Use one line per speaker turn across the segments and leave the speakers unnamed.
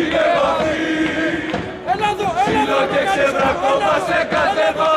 Είμαι. Έλα εδώ, έλα σε κατεβά.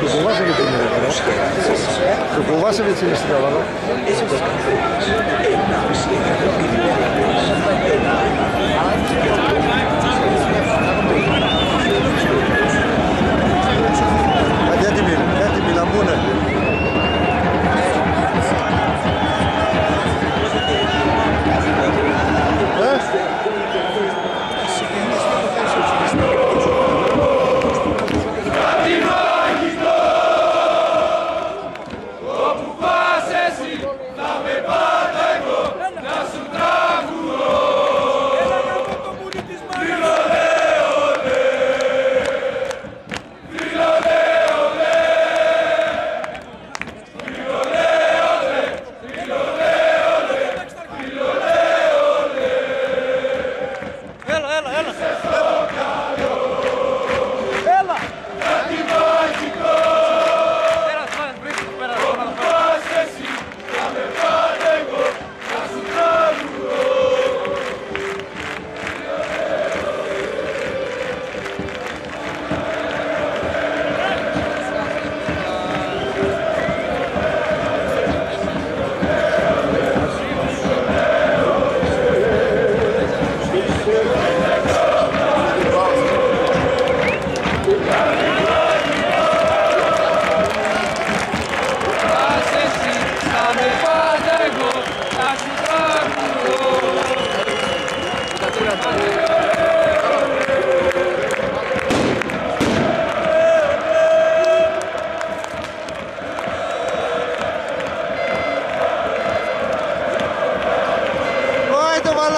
Кубулазове тренировка, да? Кубулазове тренировка, да?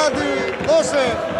Gandhi 12.